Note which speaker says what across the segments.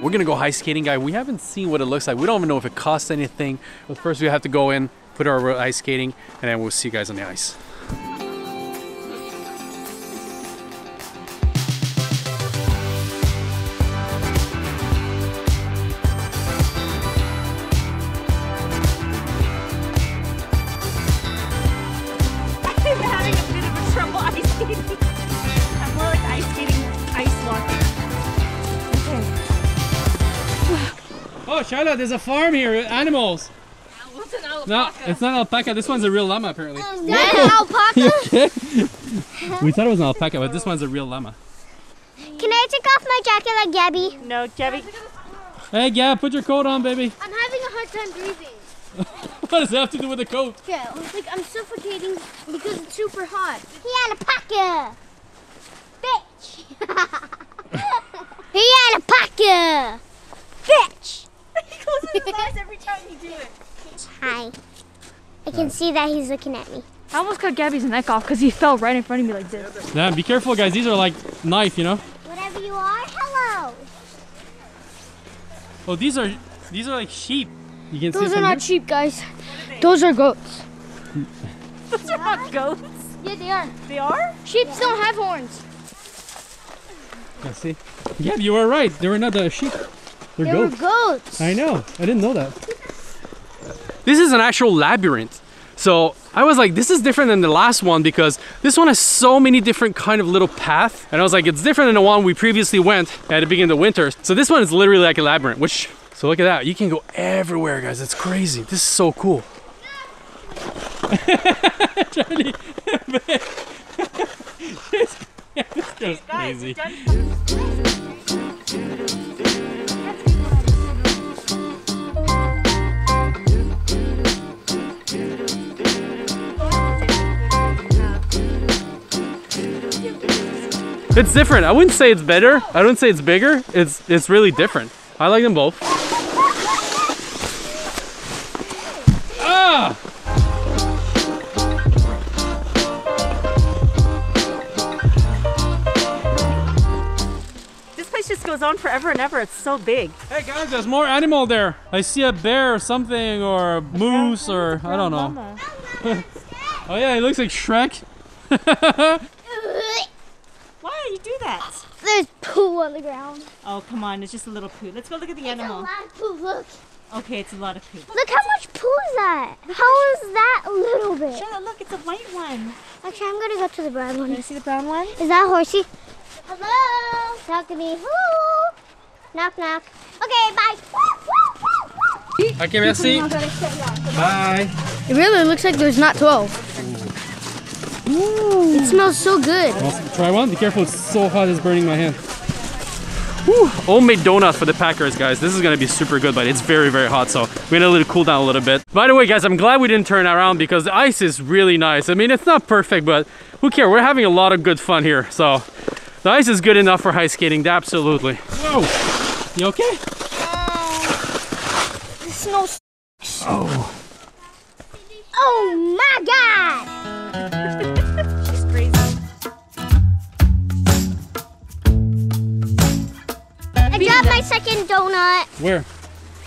Speaker 1: We're gonna go ice skating, guy. We haven't seen what it looks like. We don't even know if it costs anything. But first, we have to go in, put our uh, ice skating, and then we'll see you guys on the ice. Oh, Charlotte, there's a farm here with animals.
Speaker 2: An alpaca?
Speaker 1: No, it's not alpaca. This one's a real llama, apparently.
Speaker 3: Is that an alpaca?
Speaker 1: We thought it was an alpaca, but this one's a real llama.
Speaker 3: Can I take off my jacket like Gabby?
Speaker 2: No, Gabby.
Speaker 1: Hey, Gab, put your coat on, baby.
Speaker 3: I'm having a hard time breathing.
Speaker 1: What does that have to do with the coat?
Speaker 3: Yeah, like I'm suffocating because it's super hot. He alpaca. Bitch. he alpaca. Bitch.
Speaker 2: he closes his eyes every time you do it.
Speaker 3: Hi. I can see that he's looking at me.
Speaker 4: I almost cut Gabby's neck off because he fell right in front of me like this.
Speaker 1: Yeah, be careful, guys. These are like knife, you know.
Speaker 3: Whatever you are, hello.
Speaker 1: Oh, these are these are like sheep. You can see
Speaker 4: Those are not
Speaker 1: here.
Speaker 4: sheep, guys. Those are goats.
Speaker 2: Those are not goats.
Speaker 4: Yeah, they are.
Speaker 2: They are?
Speaker 4: Sheep don't have horns.
Speaker 1: Yeah, see. Yeah, you were right. They were not the sheep. They're
Speaker 4: They
Speaker 1: goats.
Speaker 4: were goats.
Speaker 1: I know. I didn't know that. This is an actual labyrinth. So I was like, this is different than the last one because this one has so many different kind of little paths. And I was like, it's different than the one we previously went at the beginning of the winter. So this one is literally like a labyrinth, which, so look at that. You can go everywhere, guys. It's crazy. This is so cool. Charlie. this goes crazy. It's different. I wouldn't say it's better. I wouldn't say it's bigger. It's it's really different. I like them both. Ah!
Speaker 2: This place just goes on forever and ever. It's so big.
Speaker 1: Hey guys, there's more animal there. I see a bear or something or a moose or I don't know. Oh yeah, it looks like Shrek.
Speaker 2: Why do you do that?
Speaker 3: There's poo on the ground.
Speaker 2: Oh, come on. It's just a little poo. Let's go look at the
Speaker 3: It's a
Speaker 2: animal.
Speaker 3: lot of poo. Look.
Speaker 2: Okay, it's a lot of poo.
Speaker 3: Look how much poo is that? How is that a little bit?
Speaker 2: Charlotte, look, it's a white one.
Speaker 3: Actually, I'm gonna go to the brown one.
Speaker 2: You see the brown one?
Speaker 3: Is that horsey? Hello? Talk to me. Who? Knock, knock. Okay, bye.
Speaker 1: Okay, merci. Bye.
Speaker 4: It really looks like there's not 12.
Speaker 3: It smells so good.
Speaker 1: Well, try one. Be careful. It's so hot. It's burning my hand. Whew. Homemade donuts for the Packers, guys. This is gonna be super good, but it's very, very hot, so we're gonna let it cool down a little bit. By the way, guys, I'm glad we didn't turn around because the ice is really nice. I mean, it's not perfect, but who cares? We're having a lot of good fun here, so the ice is good enough for ice skating. Absolutely. Whoa. You okay?
Speaker 3: Oh, the snow.
Speaker 1: Oh.
Speaker 3: Oh second donut
Speaker 1: Where?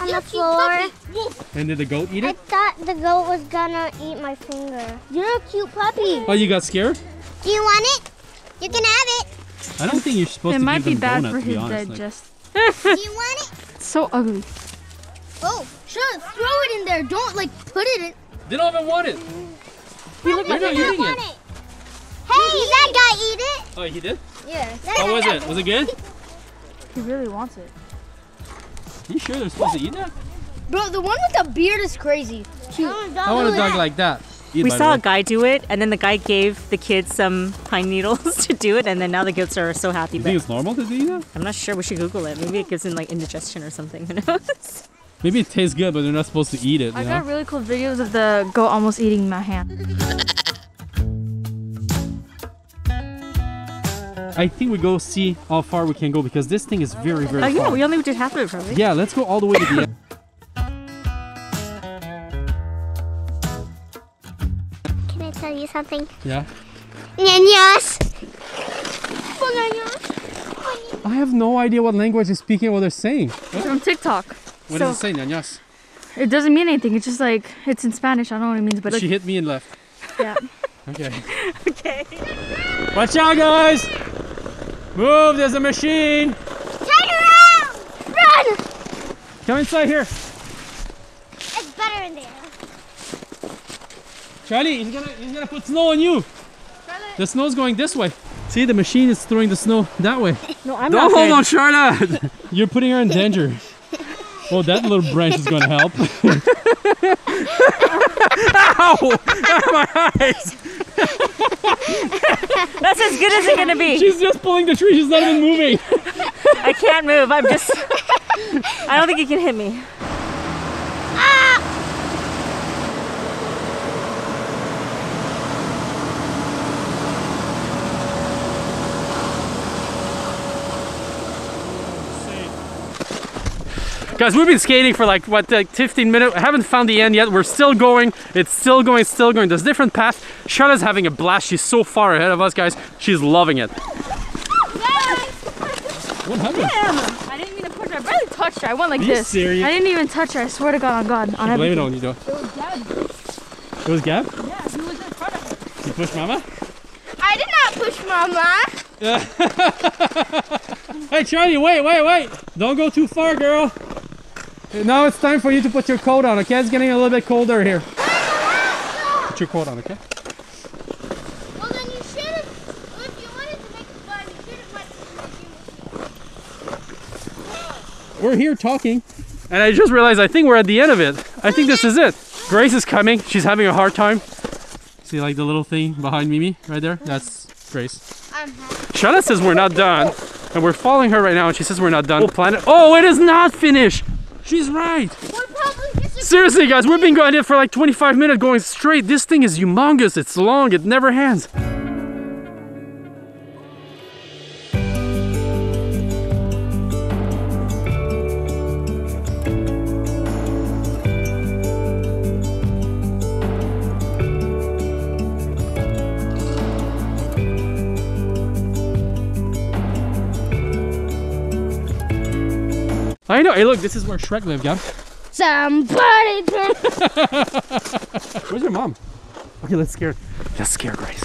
Speaker 3: on the floor.
Speaker 1: And did the goat eat it?
Speaker 3: I thought the goat was gonna eat my finger. You're a cute puppy.
Speaker 1: Oh, you got scared?
Speaker 3: Do you want it? You can have it.
Speaker 1: I don't think you're supposed to eat
Speaker 4: It
Speaker 1: to
Speaker 4: might be bad for his
Speaker 1: honest. Like-
Speaker 4: digest.
Speaker 3: Do you want it?
Speaker 4: It's so ugly.
Speaker 3: Oh, sure. Throw it in there. Don't like put it in.
Speaker 1: They don't even want it.
Speaker 3: They're
Speaker 1: not eating it.
Speaker 3: Hey, that guy eat it.
Speaker 1: Oh, he did?
Speaker 3: Yeah.
Speaker 1: How was it? Was it good?
Speaker 4: He really wants it.
Speaker 1: Are you sure they're supposed to eat that?
Speaker 4: Bro, the one with the beard is crazy. Cute.
Speaker 1: I want a dog like that. Eat,
Speaker 2: We saw
Speaker 1: way.
Speaker 2: a guy do it, and then the guy gave the kids some pine needles to do it, and then now the goats are so happy.
Speaker 1: You think it's normal to do that?
Speaker 2: I'm not sure. We should Google it. Maybe it gives them like indigestion or something. Who knows?
Speaker 1: Maybe it tastes good, but they're not supposed to eat it.
Speaker 4: I
Speaker 1: You
Speaker 4: got
Speaker 1: know?
Speaker 4: really cool videos of the goat almost eating my hand.
Speaker 1: I think we go see how far we can go because this thing is very, very
Speaker 2: Oh yeah,
Speaker 1: far.
Speaker 2: we only did half of it probably.
Speaker 1: yeah, let's go all the way to the end.
Speaker 3: Can I tell you something?
Speaker 1: Yeah.
Speaker 3: Ñañas. Ñañas.
Speaker 1: I have no idea what language is speaking or what they're saying.
Speaker 4: It's on TikTok.
Speaker 1: What
Speaker 4: So-
Speaker 1: does it say, Nanyas?
Speaker 4: It doesn't mean anything. It's just like it's in Spanish. I don't know what it means, but like
Speaker 1: she hit me and left.
Speaker 4: yeah.
Speaker 1: Okay.
Speaker 2: Okay.
Speaker 1: Watch out, guys! Move, there's a machine!
Speaker 3: Turn around! Run!
Speaker 1: Come inside here.
Speaker 3: It's better in there.
Speaker 1: Charlie, he's gonna, he's gonna put snow on you. The snow's going this way. See, the machine is throwing the snow that way.
Speaker 4: No, I'm
Speaker 1: Don't
Speaker 4: not.
Speaker 1: hold on, Charlotte! You're putting her in danger. Oh, that little branch is gonna help. Ow! My eyes!
Speaker 2: That's as good as it's gonna be.
Speaker 1: She's just pulling the tree, she's not even moving.
Speaker 2: I can't move. I'm just. I don't think you can hit me.
Speaker 1: Guys, we've been skating for like, what, like 15 minutes. I haven't found the end yet. We're still going. It's still going, still going. There's different paths. Charlotte's having a blast. She's so far ahead of us, guys. She's loving it. What happened?
Speaker 4: I didn't mean to push her. I barely touched her. I went like
Speaker 1: Are you
Speaker 4: this.
Speaker 1: serious?
Speaker 4: I didn't even touch her. I swear to God, on God, on
Speaker 1: Blame it
Speaker 4: everything.
Speaker 1: on you, though.
Speaker 4: It was Gab.
Speaker 1: It was Gab?
Speaker 4: Yeah, he was in front of her.
Speaker 1: You pushed Mama?
Speaker 3: I did not push Mama.
Speaker 1: Hey, Charlie, wait, wait, wait. Don't go too far, girl. Now it's time for you to put your coat on, okay? It's getting a little bit colder here. Put your coat on, okay?
Speaker 3: Well, then you should have. If you wanted to make it fun, you should have went
Speaker 1: We're here talking. And I just realized I think we're at the end of it. I think this is it. Grace is coming. She's having a hard time. See like the little thing behind Mimi right there? That's Grace.
Speaker 3: I'm.
Speaker 1: Charlotte says we're not done. And we're following her right now and she says we're not done. Oh, we'll plan it. Oh, it is not finished. She's right.
Speaker 3: We're probably just.
Speaker 1: Seriously, guys, we've been going it for like 25 minutes going straight. This thing is humongous. It's long. It never ends. I. Hey, look, this is where Shrek lived, yeah?
Speaker 3: Somebody turn.
Speaker 1: Where's your mom? Okay, let's scare. Let's scare Grace.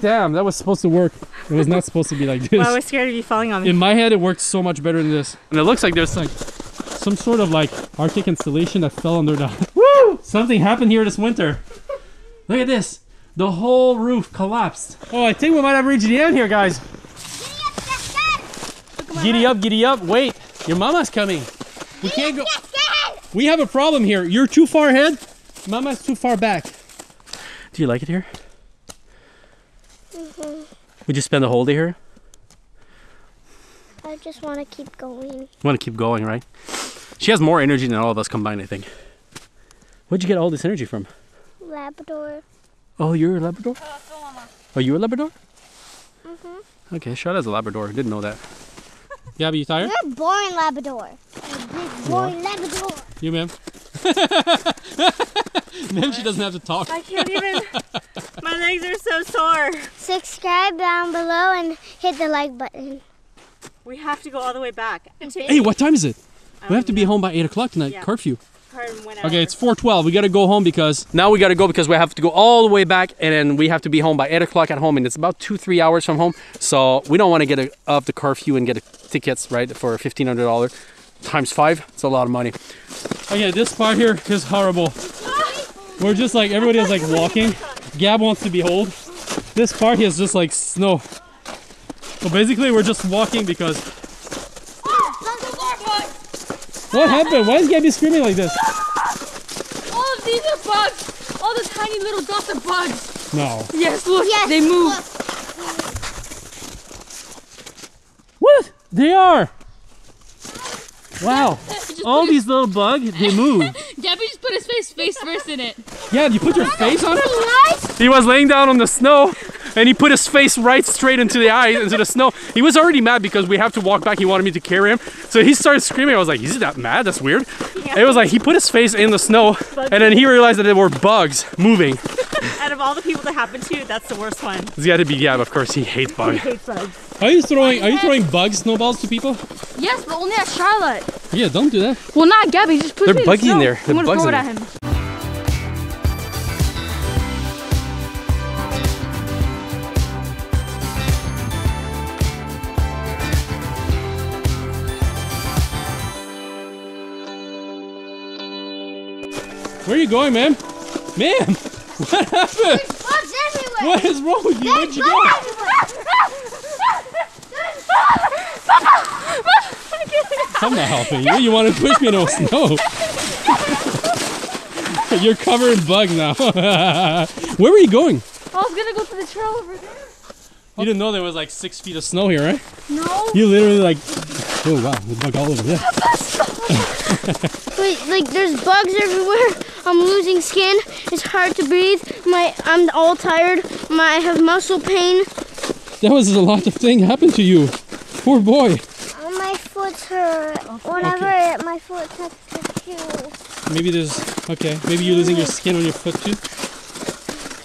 Speaker 1: Damn, that was supposed to work. It was not supposed to be like this.
Speaker 2: Well, I was scared of you falling on me.
Speaker 1: In my head, it worked so much better than this. And it looks like there's like some sort of like Arctic installation that fell under the. Woo! Something happened here this winter. Look at this. The whole roof collapsed. Oh, I think we might have reached the end here, guys. Giddy up, giddy up. Wait, your mama's coming. We can't go. We have a problem here. You're too far ahead. Mama's too far back. Do you like it here? Would you spend the whole day here?
Speaker 3: I just want to keep going.
Speaker 1: want to keep going, right? She has more energy than all of us combined, I think. Where'd you get all this energy from?
Speaker 3: Labrador.
Speaker 1: Oh, you're a Labrador? Are you a Labrador? Mm-hmm. Okay, Charlotte's a Labrador. Didn't know that. Gabby, you tired?
Speaker 3: You're a boring Labrador. A big boring Labrador.
Speaker 1: You, ma'am? ma'am, she doesn't have to talk.
Speaker 2: I can't even. My legs are so sore.
Speaker 3: Subscribe down below and hit the like button.
Speaker 2: We have to go all the way back.
Speaker 1: Hey, what time is it? We have to be home by 8 o'clock tonight.
Speaker 2: Yeah.
Speaker 1: Curfew. Okay, it's 412. We gotta go home because now we gotta go because we have to go all the way back and then we have to be home by 8 o'clock at home and it's about two, three hours from home. So we don't want to get up the curfew and get a, tickets, right, for $1,500 times five. It's a lot of money. Okay, this part here is horrible. We're just like, everybody is like walking. Gab wants to be hold. This part here is just like snow. So basically we're just walking because... What happened? Why is Gabby screaming like this?
Speaker 4: All of these are bugs. All the tiny little dots are bugs.
Speaker 1: No.
Speaker 4: Yes, look,
Speaker 3: Yes,
Speaker 4: they move.
Speaker 1: What? They are. Wow. All these little bugs, they move.
Speaker 4: Gabby just put his face face first in it.
Speaker 1: Yeah, you put your face on it? He was laying down on the snow and he put his face right straight into the eye, into the snow. He was already mad because we have to walk back. He wanted me to carry him. So he started screaming. I was like, is he that mad? That's weird. It was like he put his face in the snow and then he realized that there were bugs moving.
Speaker 2: Out of all the people that happened to, you, that's the worst one.
Speaker 1: It's got to be Gab, of course. He hates bugs.
Speaker 2: Hates bugs.
Speaker 1: Are you throwing are you throwing bug snowballs to people?
Speaker 4: Yes, but only at Charlotte.
Speaker 1: Yeah, don't do that.
Speaker 4: Well, not Gabby. Just put
Speaker 1: They're
Speaker 4: me
Speaker 1: buggy in
Speaker 4: the snow.
Speaker 1: there.
Speaker 4: I'm
Speaker 1: They're
Speaker 4: gonna
Speaker 1: bugs
Speaker 4: throw
Speaker 1: in
Speaker 4: it
Speaker 1: are you going, man? Man, what happened?
Speaker 3: There's Bugs everywhere.
Speaker 1: What is wrong with you? There's Where'd you go? I'm not helping you. You want to push me in the snow. You're covered in bugs now. Where were you going?
Speaker 4: I was gonna go to the trail over there.
Speaker 1: You didn't know there was like six feet of snow here, right?
Speaker 4: No.
Speaker 1: You literally like, oh wow, there's bug all over there.
Speaker 3: Wait, like there's bugs everywhere. I'm losing skin. It's hard to breathe. My I'm all tired. My I have muscle pain.
Speaker 1: That was a lot of thing happened to you. Poor boy.
Speaker 3: Oh, my foot hurt. Whenever my foot touches the shoe.
Speaker 1: Maybe there's, okay, maybe you're losing your skin on your foot too.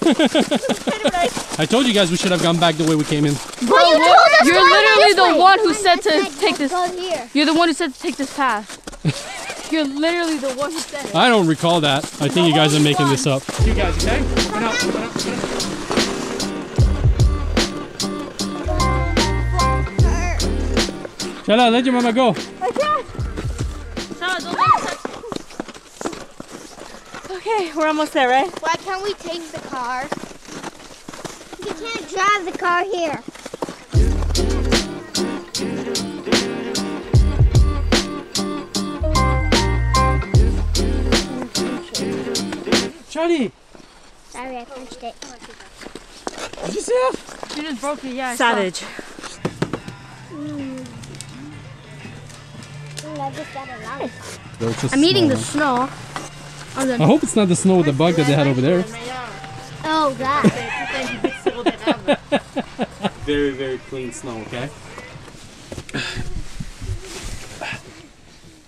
Speaker 1: I told you guys we should have gone back the way we came in.
Speaker 4: Bro,
Speaker 3: you told us
Speaker 4: you're
Speaker 3: to
Speaker 4: literally the
Speaker 3: way.
Speaker 4: one who said to take this.
Speaker 3: Here.
Speaker 4: You're the one who said to take this path. you're literally the one who said it.
Speaker 1: I don't recall that. I think you guys are making this up. You guys, okay? Shala, let your mama go.
Speaker 2: Okay, we're almost there, right?
Speaker 3: Why can't we take the car? You can't drive the car here.
Speaker 1: Charlie,
Speaker 3: Sorry, I punched it.
Speaker 1: did you see that?
Speaker 4: You just broke it, yeah.
Speaker 2: Savage.
Speaker 3: Mm, I just got a lot.
Speaker 4: I'm eating the snow.
Speaker 1: I hope it's not the snow with the bug that they had over there.
Speaker 3: Oh, God.
Speaker 1: Very, very clean snow, okay?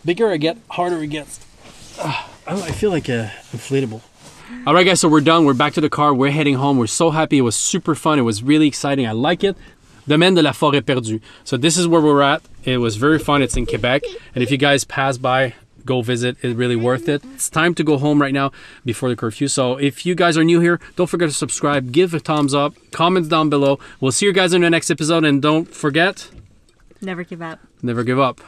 Speaker 1: Bigger I get, harder it gets. Ah, I I feel like a inflatable. All right, guys, so we're done. We're back to the car. We're heading home. We're so happy. It was super fun. It was really exciting. I like it. Domaine de la Forêt Perdue. So this is where we're at. It was very fun. It's in Quebec. And if you guys pass by, go visit. It's really worth it. It's time to go home right now before the curfew. So if you guys are new here, don't forget to subscribe, give a thumbs up, comments down below. We'll see you guys in the next episode. And don't forget,
Speaker 2: Never give up.
Speaker 1: never give up.